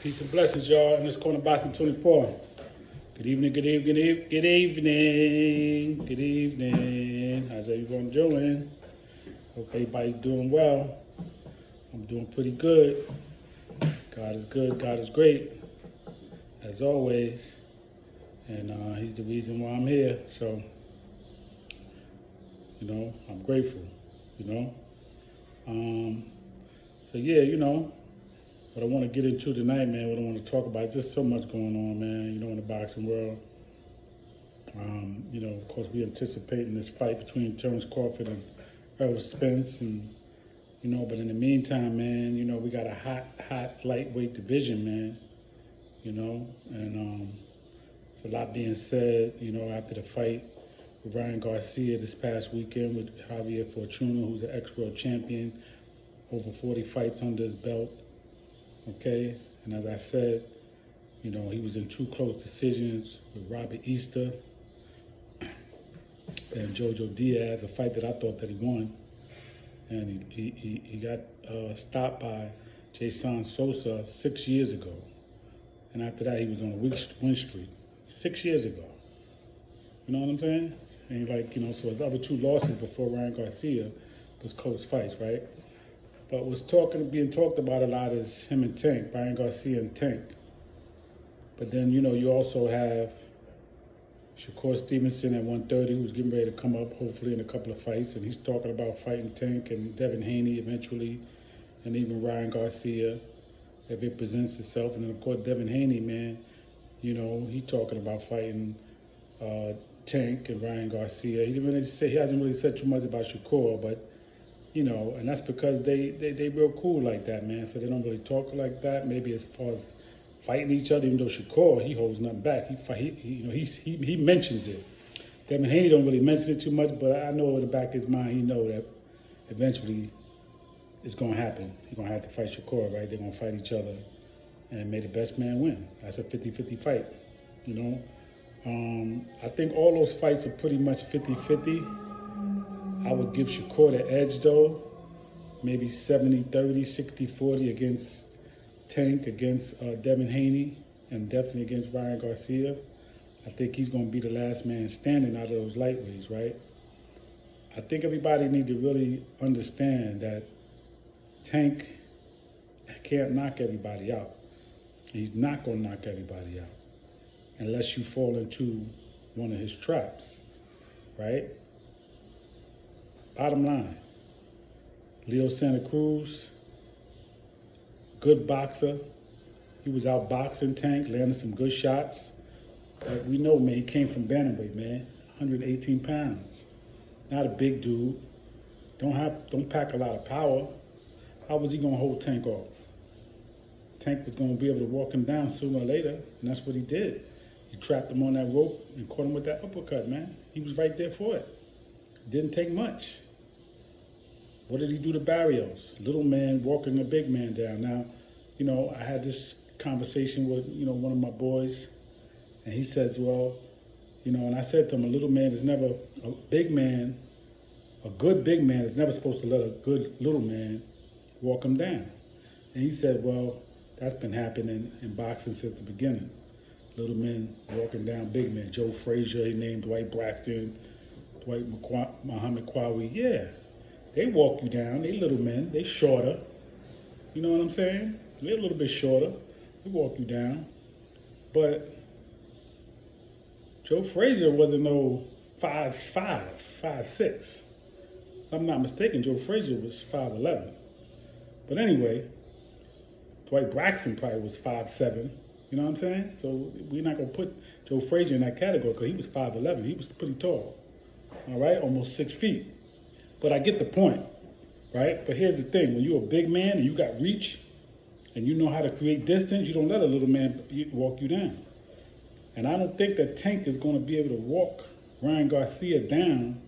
Peace and blessings, y'all. In this corner, boxing 24. Good evening, good evening, good evening, good evening, good evening. How's everyone doing? Hope everybody's doing well. I'm doing pretty good. God is good, God is great, as always. And uh, He's the reason why I'm here. So, you know, I'm grateful, you know. Um, so, yeah, you know, what I want to get into tonight, man, what I want to talk about, just so much going on, man, you know, in the boxing world. Um, you know, of course, we anticipating this fight between Terence Crawford and Errol Spence, and you know, but in the meantime, man, you know, we got a hot, hot lightweight division, man. You know, and um, it's a lot being said, you know, after the fight with Ryan Garcia this past weekend with Javier Fortuna, who's an ex-world champion, over 40 fights under his belt. Okay, and as I said, you know, he was in two close decisions with Robert Easter and Jojo Diaz, a fight that I thought that he won. And he, he, he got uh, stopped by Jason Sosa six years ago. And after that, he was on a win streak. Six years ago. You know what I'm saying? And like, you know, so his other two losses before Ryan Garcia was close fights, right? But what's talking being talked about a lot is him and Tank, Ryan Garcia and Tank. But then, you know, you also have Shakur Stevenson at 130, who's getting ready to come up, hopefully, in a couple of fights. And he's talking about fighting Tank and Devin Haney eventually, and even Ryan Garcia if it presents itself. And then, of course, Devin Haney, man, you know, he talking about fighting uh, Tank and Ryan Garcia. He didn't really say, he hasn't really said too much about Shakur, but, you know, and that's because they, they, they real cool like that, man. So they don't really talk like that, maybe as far as fighting each other, even though Shakur, he holds nothing back. He, he, he you know, he, he, he mentions it. Devin Haney don't really mention it too much, but I know in the back of his mind, he know that eventually it's going to happen. He's to have to fight Shakur, right? They're to fight each other and may the best man win. That's a 50-50 fight, you know? Um, I think all those fights are pretty much 50-50. I would give Shakur the edge, though. Maybe 70-30, 60-40 against Tank against uh, Devin Haney and definitely against Ryan Garcia. I think he's going to be the last man standing out of those lightweights, right? I think everybody need to really understand that Tank can't knock everybody out. He's not going to knock everybody out unless you fall into one of his traps, right? Bottom line, Leo Santa Cruz, good boxer. He was out boxing Tank, landing some good shots. But we know, man, he came from bantamweight, man, 118 pounds. Not a big dude. Don't have, don't pack a lot of power. How was he gonna hold Tank off? Tank was gonna be able to walk him down sooner or later, and that's what he did. He trapped him on that rope and caught him with that uppercut, man. He was right there for it. Didn't take much. What did he do to Barrios? Little man walking the big man down. Now, you know, I had this conversation with, you know, one of my boys, and he says, well, you know, and I said to him, a little man is never, a big man, a good big man is never supposed to let a good little man walk him down. And he said, well, that's been happening in boxing since the beginning. Little men walking down big men. Joe Frazier, he named Dwight Braxton, Dwight Muhammad Qawi. Yeah, they walk you down. They little men. They shorter. You know what I'm saying? They're a little bit shorter. They walk you down. But Joe Frazier wasn't no five five, five six. I'm not mistaken, Joe Frazier was five eleven. But anyway, Dwight Braxton probably was five seven. You know what I'm saying? So we're not gonna put Joe Frazier in that category because he was five eleven. He was pretty tall. All right, almost six feet. But I get the point, right? But here's the thing: when you're a big man and you got reach, and you know how to create distance, you don't let a little man walk you down. And I don't think that Tank is going to be able to walk Ryan Garcia down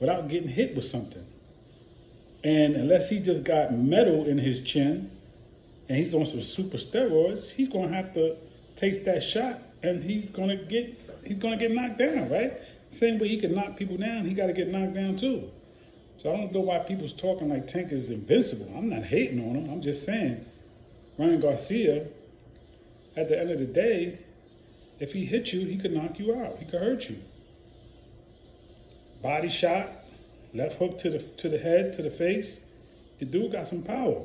without getting hit with something. And unless he just got metal in his chin and he's on some super steroids, he's going to have to taste that shot and he's going to get he's going to get knocked down, right? Same way he can knock people down, he got to get knocked down too. So I don't know why people's talking like Tank is invincible. I'm not hating on him. I'm just saying Ryan Garcia at the end of the day, if he hit you, he could knock you out. He could hurt you. Body shot, left hook to the to the head, to the face. The dude got some power.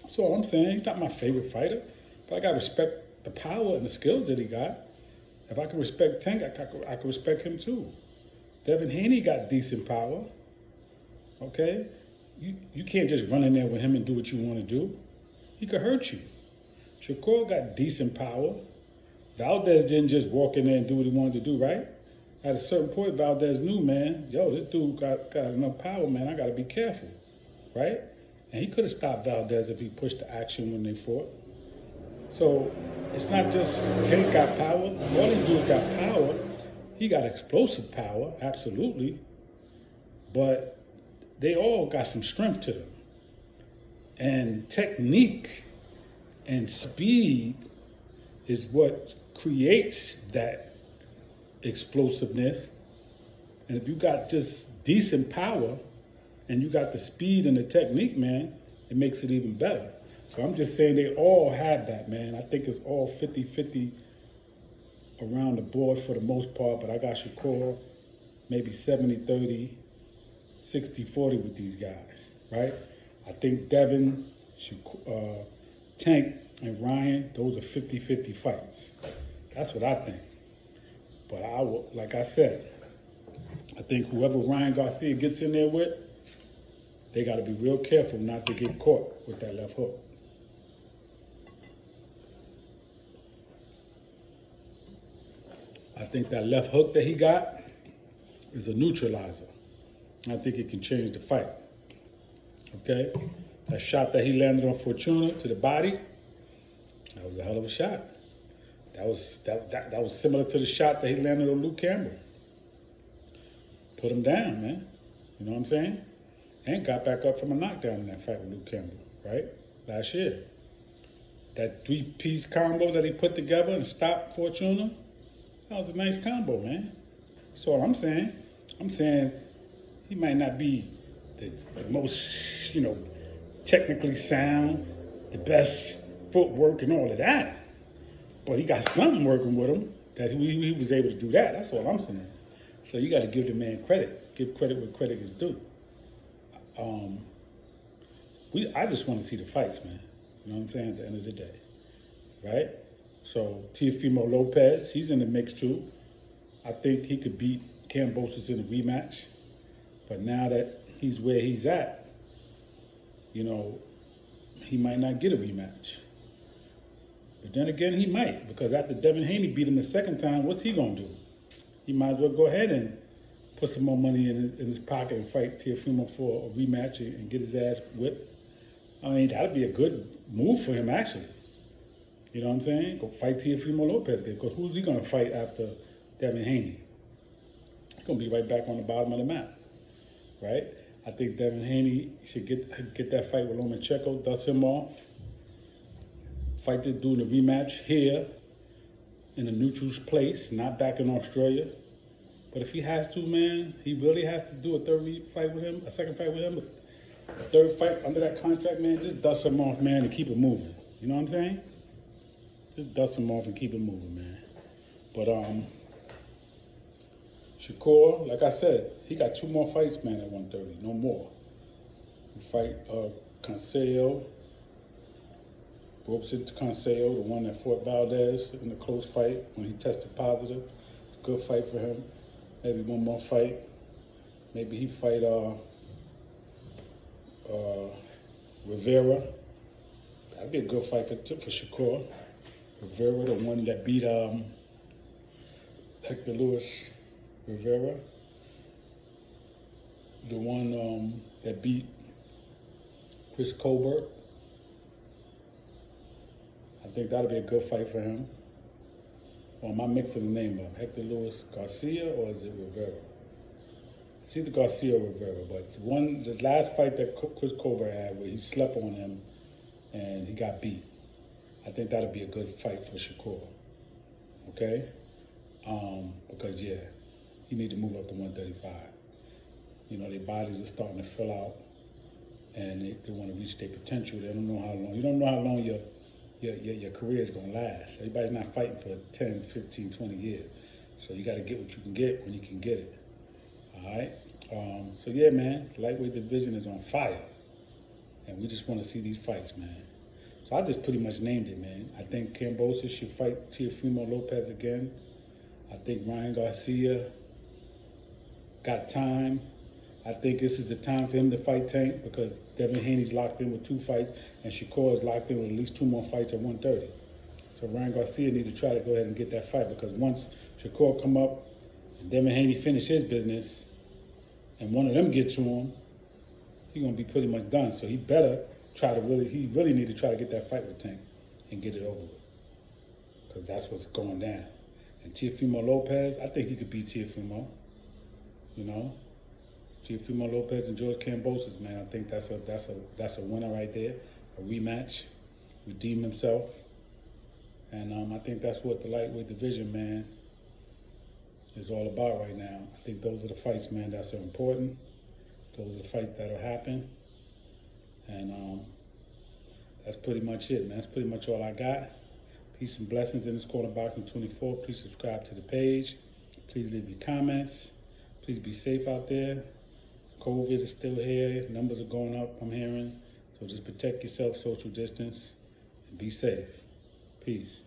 That's all I'm saying. He's not my favorite fighter, but I gotta respect the power and the skills that he got. If I can respect Tank, I can, I can respect him too. Devin Haney got decent power. Okay? You, you can't just run in there with him and do what you want to do. He could hurt you. Shakur got decent power. Valdez didn't just walk in there and do what he wanted to do, right? At a certain point, Valdez knew, man, yo, this dude got, got enough power, man. I got to be careful, right? And he could have stopped Valdez if he pushed the action when they fought. So it's not just Tank got power. All these dudes got power. He got explosive power, absolutely. But they all got some strength to them. And technique and speed is what creates that explosiveness. And if you got just decent power and you got the speed and the technique, man, it makes it even better. So I'm just saying they all had that, man. I think it's all 50 50 around the board for the most part, but I got Shakur maybe 70 30, 60 40 with these guys, right? I think Devin, uh, Tank, and Ryan, those are 50 50 fights. That's what I think. But I will, like I said, I think whoever Ryan Garcia gets in there with, they got to be real careful not to get caught with that left hook. I think that left hook that he got is a neutralizer. I think it can change the fight. Okay? That shot that he landed on Fortuna to the body, that was a hell of a shot. That was that, that, that was similar to the shot that he landed on Luke Campbell. Put him down, man. You know what I'm saying? And got back up from a knockdown in that fight with Luke Campbell, right? Last year. That three-piece combo that he put together and stopped Fortuna, that was a nice combo, man. That's all I'm saying. I'm saying he might not be the, the most, you know, technically sound, the best footwork and all of that. But he got something working with him that he, he was able to do that. That's all I'm saying. So you got to give the man credit. Give credit where credit is due. Um, we, I just want to see the fights, man. You know what I'm saying? At the end of the day, right? So Teofimo Lopez, he's in the mix too. I think he could beat Kambosos in a rematch. But now that he's where he's at, you know, he might not get a rematch. But then again, he might, because after Devin Haney beat him the second time, what's he going to do? He might as well go ahead and put some more money in his, in his pocket and fight Teofimo for a rematch and get his ass whipped. I mean, that'd be a good move for him, actually. You know what I'm saying? Go fight Teofimo Lopez, because who's he going to fight after Devin Haney? He's going to be right back on the bottom of the map, right? I think Devin Haney should get get that fight with Lomachenko, dust him off, fight this dude in a rematch here in a neutral place, not back in Australia. But if he has to, man, he really has to do a third fight with him, a second fight with him, a third fight under that contract, man, just dust him off, man, and keep it moving. You know what I'm saying? Just dust him off and keep it moving, man. But um, Shakur, like I said, he got two more fights, man, at 130, no more. He fight uh, Conceição Robson Conceição, the one that fought Valdez in the close fight when he tested positive. Good fight for him. Maybe one more fight. Maybe he fight uh, uh, Rivera. That'd be a good fight for, for Shakur. Rivera, the one that beat um, Hector Luis Rivera. The one um, that beat Chris Colbert. I think that'll be a good fight for him. Or am I mixing the name up? Hector Luis Garcia or is it Rivera? It's either Garcia or Rivera, but one the last fight that Chris Colbert had where he slept on him and he got beat. I think that'll be a good fight for Shakur. Okay? Um, because yeah, he need to move up to 135. You know, their bodies are starting to fill out and they, they want to reach their potential. They don't know how long. You don't know how long your your, your, your career is going to last. Everybody's not fighting for 10, 15, 20 years. So you got to get what you can get when you can get it. All right? Um, so, yeah, man, lightweight division is on fire. And we just want to see these fights, man. So I just pretty much named it, man. I think Kambosos should fight Teofimo Lopez again. I think Ryan Garcia got time. I think this is the time for him to fight Tank because Devin Haney's locked in with two fights and Shakur is locked in with at least two more fights at 130. So Ryan Garcia needs to try to go ahead and get that fight because once Shakur come up and Devin Haney finish his business and one of them get to him, he's gonna be pretty much done. So he better try to really, he really need to try to get that fight with Tank and get it over with because that's what's going down. And Teofimo Lopez, I think he could beat Teofimo. You know, Teofimo Lopez and George Kambosos, man. I think that's a that's a that's a winner right there. A rematch, redeem himself, and um, I think that's what the lightweight division, man, is all about right now. I think those are the fights, man, that's so important. Those are the fights that'll happen, and um, that's pretty much it, man. That's pretty much all I got. Peace and blessings in this corner boxing 24. Please subscribe to the page. Please leave your comments. Please be safe out there. COVID is still here. Numbers are going up, I'm hearing. So just protect yourself, social distance, and be safe. Peace.